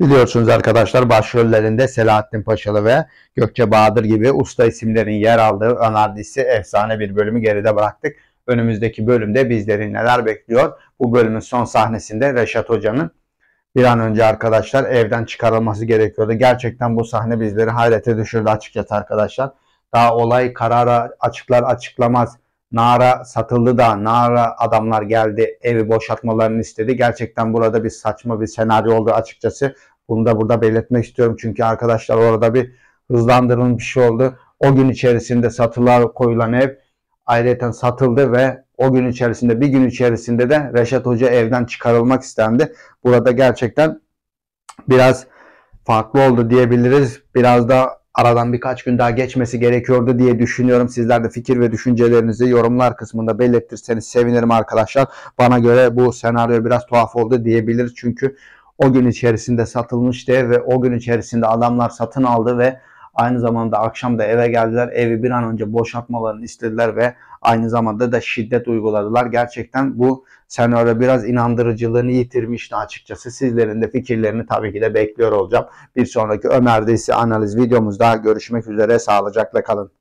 Biliyorsunuz arkadaşlar başrollerinde Selahattin Paşalı ve Gökçe Bahadır gibi usta isimlerin yer aldığı dizisi efsane bir bölümü geride bıraktık. Önümüzdeki bölümde bizleri neler bekliyor? Bu bölümün son sahnesinde Reşat Hoca'nın bir an önce arkadaşlar evden çıkarılması gerekiyordu. Gerçekten bu sahne bizleri hayrete düşürdü açıkçası arkadaşlar. Daha olay karara açıklar açıklamaz Nara satıldı da Nara adamlar geldi evi boşaltmalarını istedi. Gerçekten burada bir saçma bir senaryo oldu açıkçası. Bunu da burada belirtmek istiyorum. Çünkü arkadaşlar orada bir hızlandırılmış bir şey oldu. O gün içerisinde satılığa koyulan ev ayrıca satıldı ve o gün içerisinde bir gün içerisinde de Reşat Hoca evden çıkarılmak istendi. Burada gerçekten biraz farklı oldu diyebiliriz. Biraz da aradan birkaç gün daha geçmesi gerekiyordu diye düşünüyorum. Sizler de fikir ve düşüncelerinizi yorumlar kısmında belirtirseniz sevinirim arkadaşlar. Bana göre bu senaryo biraz tuhaf oldu diyebiliriz. Çünkü o gün içerisinde satılmıştı ve o gün içerisinde adamlar satın aldı ve Aynı zamanda akşam da eve geldiler. Evi bir an önce boşaltmalarını istediler ve aynı zamanda da şiddet uyguladılar. Gerçekten bu senaryo biraz inandırıcılığını yitirmişti açıkçası. Sizlerin de fikirlerini tabii ki de bekliyor olacağım. Bir sonraki Ömer dizisi analiz videomuzda görüşmek üzere. Sağlıcakla kalın.